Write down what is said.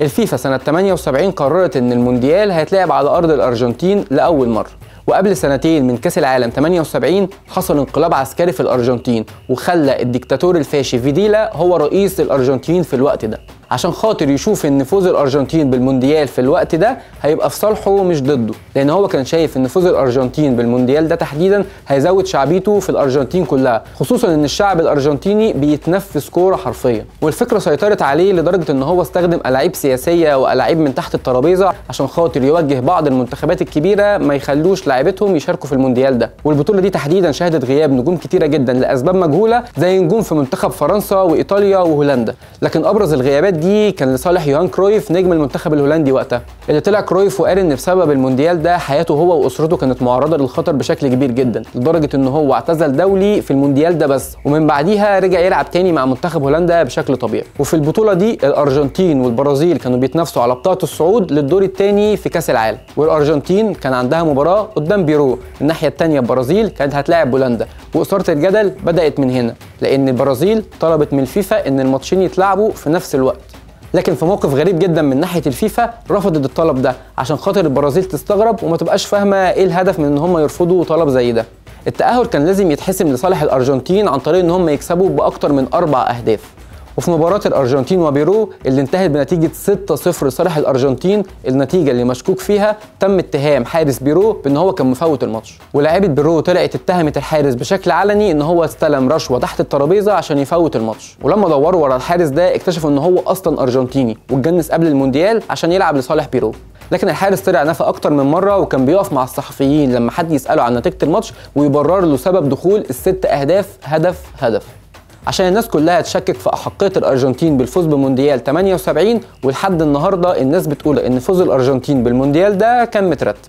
الفيفا سنة 78 قررت إن المونديال هيتلعب على أرض الأرجنتين لأول مرة. وقبل سنتين من كأس العالم 78 حصل انقلاب عسكري في الأرجنتين وخلى الدكتاتور الفاشي فيديلا هو رئيس الارجنتين في الوقت ده. عشان خاطر يشوف إن فوز الأرجنتين بالمونديال في الوقت ده هيبقى في صالحه مش ضده. لأن هو كان شايف إن فوز الأرجنتين بالمونديال ده تحديدا هيزود شعبيته في الأرجنتين كلها خصوصا إن الشعب الأرجنتيني بيتنفس كورة حرفيا. والفكرة سيطرت عليه لدرجة إن هو استخدم ألاعيب سياسية وألاعيب من تحت الترابيزة عشان خاطر يوجه بعض المنتخبات الكبيرة ما يخلوش لاعيبتهم يشاركوا في المونديال ده. والبطولة دي تحديدا شهدت غياب نجوم كتيرة جدا لأسباب مجهولة زي نجوم في منتخب فرنسا وإيطاليا وهولندا. لكن أبرز الغيابات دي كان لصالح يوهان كرويف نجم المنتخب الهولندي وقتها. اللي طلع كرويف وقال ان بسبب المونديال ده حياته هو وأسرته كانت معرضه للخطر بشكل كبير جدا لدرجة إن هو اعتزل دولي في المونديال ده بس ومن بعديها رجع يلعب تاني مع منتخب هولندا بشكل طبيعي. وفي البطولة دي الأرجنتين والبرازيل كانوا بيتنافسوا على بطاقة الصعود للدور الثاني في كأس العالم. والأرجنتين كان عندها مباراة قدام بيرو الناحية الثانية البرازيل كانت هتلاعب بولندا. وإثارة الجدل بدأت من هنا. لأن البرازيل طلبت من الفيفا إن الماتشين يتلعبوا في نفس الوقت. لكن في موقف غريب جدا من ناحية الفيفا رفضت الطلب ده عشان خاطر البرازيل تستغرب وما تبقاش فاهمة إيه الهدف من إن هم يرفضوا طلب زي ده. التأهل كان لازم يتحسم لصالح الأرجنتين عن طريق إن هم يكسبوا بأكتر من أربع أهداف. وفي مباراة الأرجنتين وبيرو اللي انتهت بنتيجة 6-0 لصالح الأرجنتين النتيجة اللي مشكوك فيها تم اتهام حارس بيرو بأن هو كان مفوت الماتش. ولاعيبة بيرو طلعت اتهمت الحارس بشكل علني أن هو استلم رشوة تحت الترابيزة عشان يفوت الماتش. ولما دوروا ورا الحارس ده اكتشفوا أن هو أصلا أرجنتيني واتجنس قبل المونديال عشان يلعب لصالح بيرو. لكن الحارس طلع نفى أكتر من مرة وكان بيقف مع الصحفيين لما حد يسأله عن نتيجة الماتش ويبرر له سبب دخول الست أهداف هدف هدف. عشان الناس كلها تشكك في أحقية الأرجنتين بالفوز بمونديال 78 ولحد النهارده الناس بتقول إن فوز الأرجنتين بالمونديال ده كان مترتب.